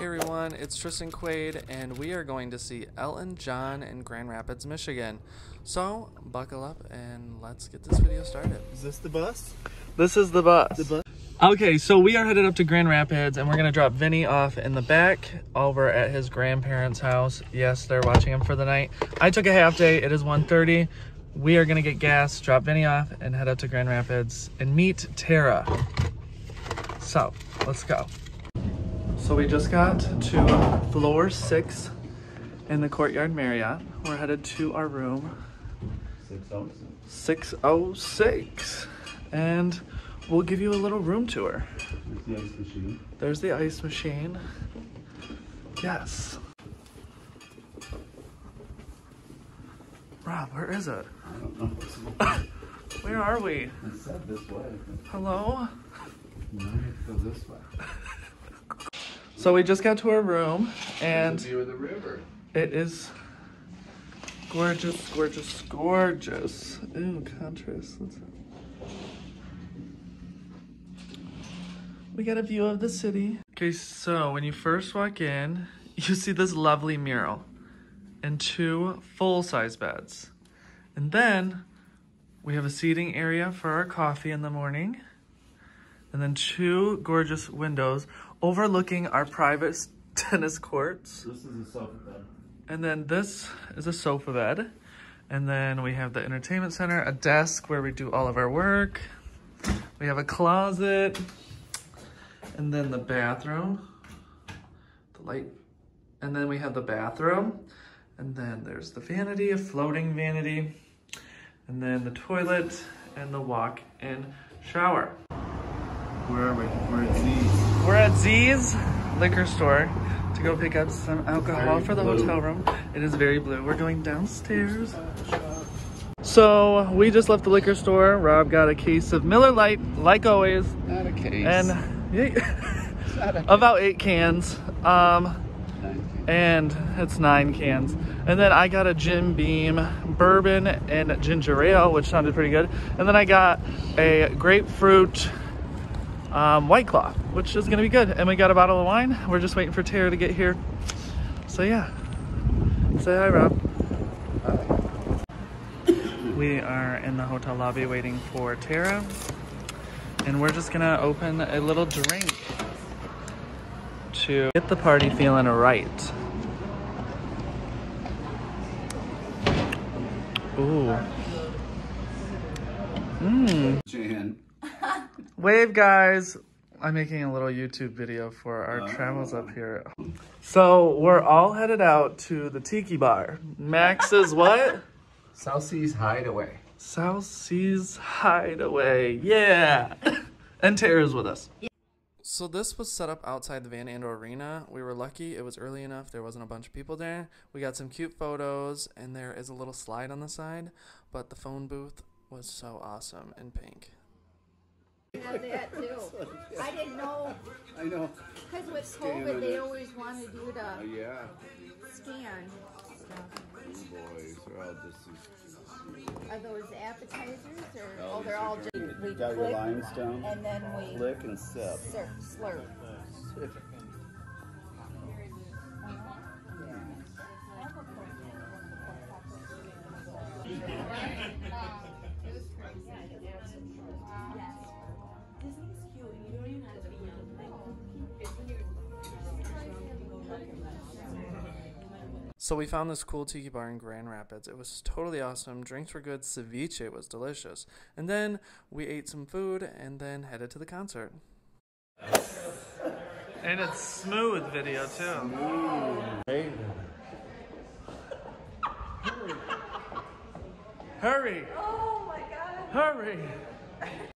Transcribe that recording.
Hey everyone, it's Tristan Quade, and we are going to see Elton John in Grand Rapids, Michigan. So, buckle up and let's get this video started. Is this the bus? This is the bus. The bus? Okay, so we are headed up to Grand Rapids, and we're gonna drop Vinny off in the back over at his grandparents' house. Yes, they're watching him for the night. I took a half day. It is 1.30. We are gonna get gas, drop Vinny off, and head up to Grand Rapids and meet Terra. So, let's go. So we just got to floor six in the Courtyard Marriott. We're headed to our room 606 and we'll give you a little room tour. The ice machine. There's the ice machine. Yes. Rob, where is it? I don't know. Where are we? It said this way. Hello? You might have to go this way. So we just got to our room and view of the river. it is gorgeous, gorgeous, gorgeous. Ooh, contrast. We got a view of the city. Okay, so when you first walk in, you see this lovely mural and two full-size beds. And then we have a seating area for our coffee in the morning. And then two gorgeous windows overlooking our private tennis courts. This is a sofa bed. And then this is a sofa bed. And then we have the entertainment center, a desk where we do all of our work. We have a closet. And then the bathroom. The light. And then we have the bathroom. And then there's the vanity, a floating vanity. And then the toilet and the walk-in shower. Where are we? We're at Z's. We're at Z's liquor store to go pick up some alcohol for the blue. hotel room. It is very blue. We're going downstairs. So we just left the liquor store. Rob got a case of Miller Lite, like always, Not a case. and yeah, a about eight cans. Um, Nine and it's nine cans. And then I got a Jim Beam bourbon and ginger ale, which sounded pretty good. And then I got a grapefruit um, white claw, which is gonna be good. And we got a bottle of wine. We're just waiting for Terra to get here. So yeah, say hi, Rob. We are in the hotel lobby waiting for Terra. And we're just gonna open a little drink to get the party feeling right. Ooh. Mmm. Jan. Wave guys. I'm making a little YouTube video for our Oh. travels up here. So we're all headed out to the Tiki Bar. Max is what? South Seas Hideaway. South Seas Hideaway. Yeah. and Terra's with us. So this was set up outside the Van Andel Arena. We were lucky it was early enough. There wasn't a bunch of people there. We got some cute photos and there is a little slide on the side, but the phone booth was so awesome in pink. Have that too. I didn't know, I know. because with Scan COVID, they it. always wanted you Oh, to yeah. scan. Oh, boys. They're all just these. Are those appetizers or, Oh, oh, they're all drinks. just, we got your click limes down? and then we Lick and sip. slurp, slurp. So we found this cool tiki bar in Grand Rapids. It was totally awesome. Drinks were good. Ceviche was delicious. And then we ate some food and then headed to the concert. And it's smooth video too. Hey. Hurry! Oh my god. Hurry!